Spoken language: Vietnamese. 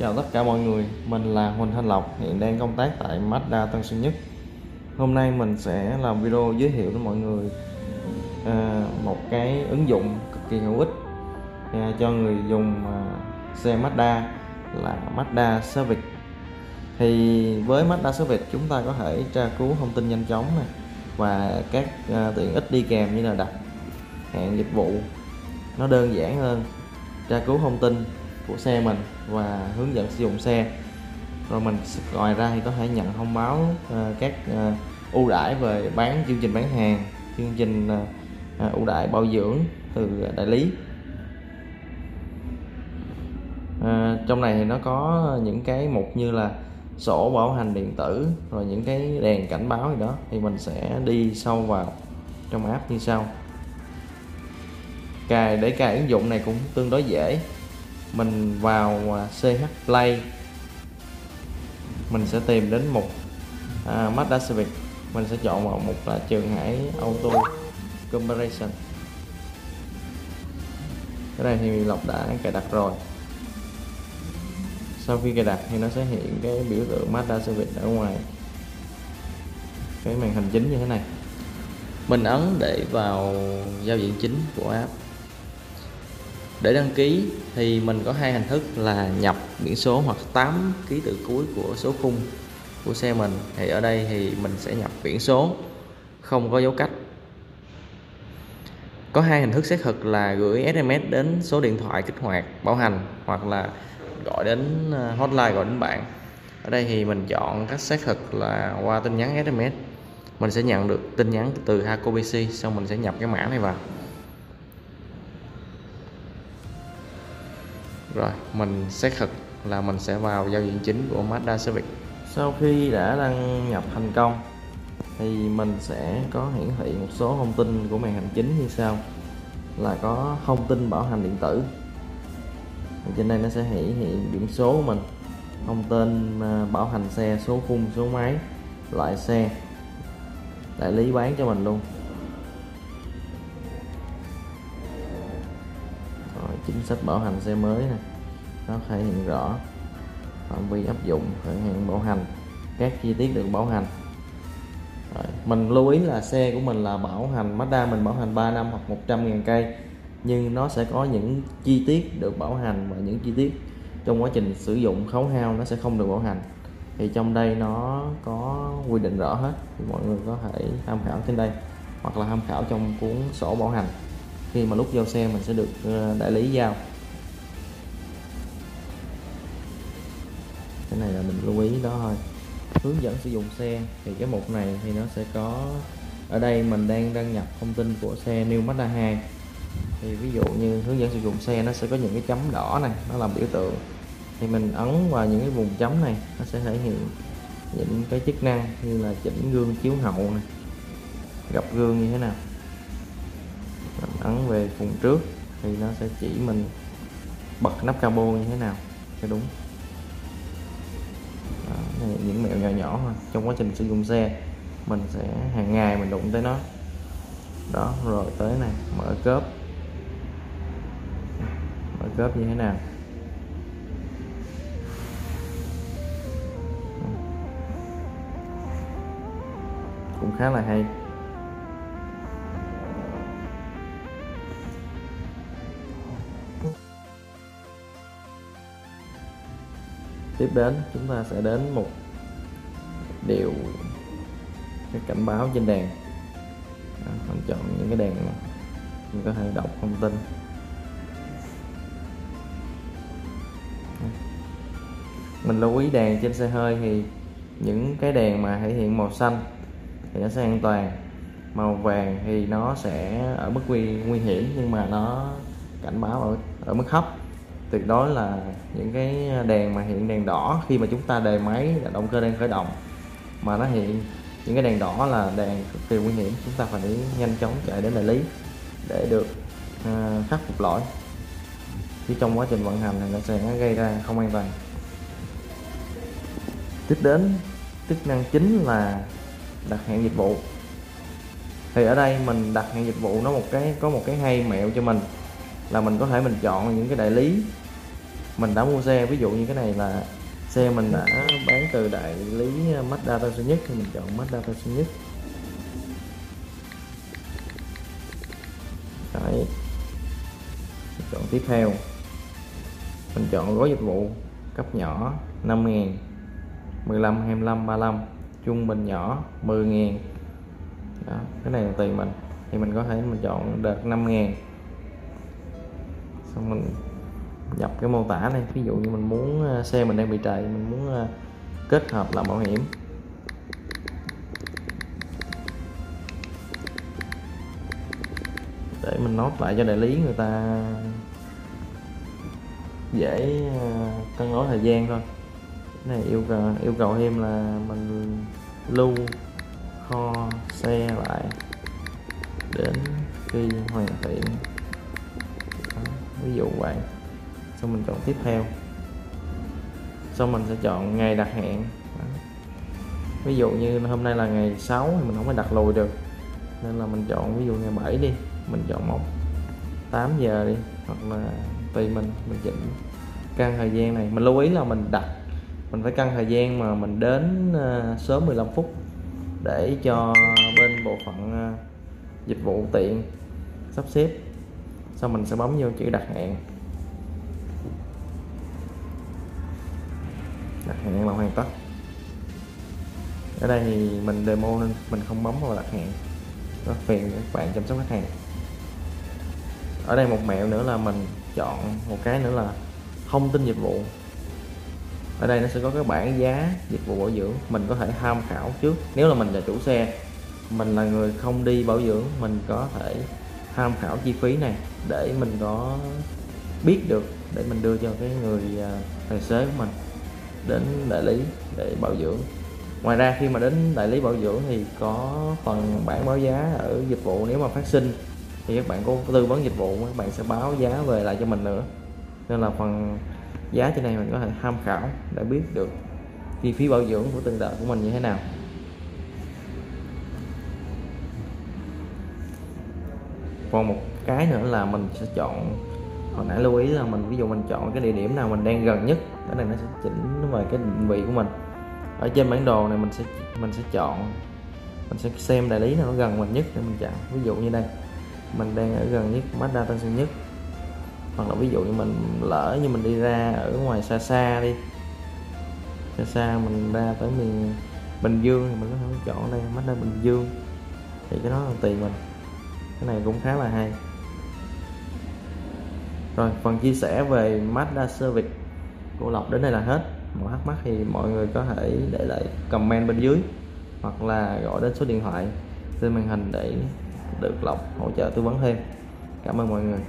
Chào tất cả mọi người, mình là Huỳnh Thanh Lộc, hiện đang công tác tại Mazda Tân Sơn Nhất. Hôm nay mình sẽ làm video giới thiệu cho mọi người à, một cái ứng dụng cực kỳ hữu ích à, cho người dùng à, xe Mazda là Mazda Service. Thì với Mazda Service chúng ta có thể tra cứu thông tin nhanh chóng này và các à, tiện ích đi kèm như là đặt hẹn dịch vụ nó đơn giản hơn tra cứu thông tin của xe mình và hướng dẫn sử dụng xe. Rồi mình ngoài ra thì có thể nhận thông báo uh, các uh, ưu đãi về bán chương trình bán hàng chương trình uh, ưu đãi bảo dưỡng từ đại lý. À, trong này thì nó có những cái mục như là sổ bảo hành điện tử rồi những cái đèn cảnh báo gì đó thì mình sẽ đi sâu vào trong app như sau. Cài để cài ứng dụng này cũng tương đối dễ mình vào à, CH Play mình sẽ tìm đến mục à, Mazda Civic. Mình sẽ chọn vào mục là Trường Hải Auto Comparison cái này thì Lộc đã cài đặt rồi. Sau khi cài đặt thì nó sẽ hiện cái biểu tượng Mazda Civic ở ngoài cái màn hình chính như thế này. Mình ấn để vào giao diện chính của app để đăng ký thì mình có hai hình thức là nhập biển số hoặc 8 ký tự cuối của số khung của xe mình. Thì ở đây thì mình sẽ nhập biển số, không có dấu cách. Có hai hình thức xác thực là gửi SMS đến số điện thoại kích hoạt, bảo hành hoặc là gọi đến ờ, hotline gọi đến bạn. Ở đây thì mình chọn cách xác thực là qua tin nhắn SMS mình sẽ nhận được tin nhắn từ HACOBC xong mình sẽ nhập cái mã này vào. Rồi, mình xác thực là mình sẽ vào giao diện chính của Mazda Civic. Sau khi đã đăng nhập thành công, thì mình sẽ có hiển thị một số thông tin của màn hình chính như sau. Là có thông tin bảo hành điện tử. Trên đây nó sẽ hiển hiện biển số của mình. Thông tin à, bảo hành xe, số khung, số máy, loại xe. Đại lý bán cho mình luôn. Chính sách bảo hành xe mới này nó thể hiện rõ phạm vi áp dụng thời hạn bảo hành các chi tiết được bảo hành. Rồi, mình lưu ý là xe của mình là bảo hành Mazda mình bảo hành 3 năm hoặc 100 ngàn cây nhưng nó sẽ có những chi tiết được bảo hành và những chi tiết trong quá trình sử dụng khấu hao nó sẽ không được bảo hành. Thì trong đây nó có quy định rõ hết thì mọi người có thể tham khảo trên đây hoặc là tham khảo trong cuốn sổ bảo hành. Khi mà lúc giao xe mình sẽ được ờ, đại lý giao. Này là mình lưu ý đó thôi. Hướng dẫn sử dụng xe, thì cái mục này thì nó sẽ có, ở đây mình đang đăng nhập thông tin của xe New Mazda 2 thì ví dụ như hướng dẫn sử dụng xe nó sẽ có những cái chấm đỏ này, nó làm biểu tượng. Thì mình ấn vào những cái vùng chấm này, nó sẽ thể hiện những cái chức năng như là chỉnh gương chiếu hậu này, gặp gương như thế nào. Mình ấn về vùng trước thì nó sẽ chỉ mình bật nắp cabo như thế nào cho đúng những mẹo nhỏ nhỏ thôi. Trong quá trình sử dụng xe, mình sẽ hàng ngày mình đụng tới nó. Đó, rồi tới này, mở cớp mở cớp như thế nào? Cũng khá là hay. Tiếp đến chúng ta sẽ đến một điều cái cảnh báo trên đèn. Đó, mình chọn những cái đèn này mình có thể đọc thông tin. Mình lưu ý đèn trên xe hơi thì những cái đèn mà thể hiện màu xanh thì nó sẽ an toàn. Màu vàng thì nó sẽ ở mức nguy nguy hiểm nhưng mà nó cảnh báo ở ở mức thấp tuyệt đối là những cái đèn mà hiện đèn đỏ khi mà chúng ta đề máy là động cơ đang khởi động. Mà nó hiện những cái đèn đỏ là đèn cực kỳ nguy hiểm chúng ta phải nhanh chóng chạy đến đại lý để được uh, khắc phục lỗi. Chứ trong quá trình vận hành thì nó sẽ gây ra không an toàn. Tiếp đến chức năng chính là đặt hẹn dịch vụ. Thì ở đây mình đặt hẹn dịch vụ nó một cái có một cái hay mẹo cho mình là mình có thể mình chọn những cái đại lý mình đã mua xe. Ví dụ như cái này là xe mình đã bán từ đại lý Mazda Tân Sơn Nhất thì mình chọn Mazda Tân Sơn Nhất. Đấy. chọn tiếp theo. Mình chọn gói dịch vụ cấp nhỏ 5 ngàn 15 25 35 trung bình nhỏ 10 ngàn. Đó, cái này là tùy mình. Thì mình có thể mình chọn đợt 5 ngàn xong mình nhập cái mô tả này. Ví dụ như mình muốn ờ, xe mình đang bị trầy, mình muốn ờ, kết hợp làm bảo hiểm. Để mình nốt lại cho đại lý người ta dễ ờ, cân đối thời gian thôi. Cái này yêu cầu yêu cầu thêm là mình lưu kho xe lại đến khi hoàn thiện ví dụ vậy. Xong mình chọn tiếp theo. Xong mình sẽ chọn ngày đặt hẹn. Đó. ví dụ như hôm nay là ngày 6 thì mình không phải đặt lùi được. Nên là mình chọn ví dụ ngày 7 đi. Mình chọn một 8 giờ đi. Hoặc là tùy mình mình chỉnh căn thời gian này. Mình lưu ý là mình đặt mình phải căn thời gian mà mình đến uh, sớm 15 phút để cho bên bộ phận uh, dịch vụ tiện sắp xếp sau mình sẽ bấm vô chữ đặt hẹn? Đặt hẹn là hoàn tất. Ở đây thì mình demo nên mình không bấm vào đặt hẹn. Rất phiền các bạn chăm sóc khách hàng. Ở đây một mẹo nữa là mình chọn một cái nữa là thông tin dịch vụ. Ở đây nó sẽ có cái bảng giá dịch vụ bảo dưỡng. Mình có thể tham khảo trước. Nếu là mình là chủ xe, mình là người không đi bảo dưỡng, mình có thể tham khảo chi phí này để mình có biết được, để mình đưa cho cái người à, tài xế của mình đến đại lý để bảo dưỡng. Ngoài ra khi mà đến đại lý bảo dưỡng thì có phần bảng báo giá ở dịch vụ nếu mà phát sinh thì các bạn có tư vấn dịch vụ, các bạn sẽ báo giá về lại cho mình nữa. Nên là phần giá trên này mình có thể tham khảo để biết được chi phí bảo dưỡng của từng đợt của mình như thế nào. Còn một cái nữa là mình sẽ chọn, hồi nãy lưu ý là mình, ví dụ mình chọn cái địa điểm nào mình đang gần nhất, cái này nó sẽ chỉnh về cái định vị của mình. Ở trên bản đồ này mình sẽ mình sẽ chọn, mình sẽ xem đại lý nào nó gần mình nhất để mình chọn. Ví dụ như đây, mình đang ở gần nhất Mazda Tân Sơn Nhất. Hoặc là ví dụ như mình lỡ như mình đi ra ở ngoài xa xa đi. Xa xa mình ra tới miền Bình Dương thì mình có thể chọn đây, Mazda Bình Dương. Thì cái đó là tùy mình cái này cũng khá là hay. Rồi, phần chia sẻ về Mazda Service. Của Lộc đến đây là hết. Mọi thắc mắc thì mọi người có thể để lại comment bên dưới, hoặc là gọi đến số điện thoại trên màn hình để được Lộc hỗ trợ tư vấn thêm. Cảm ơn mọi người.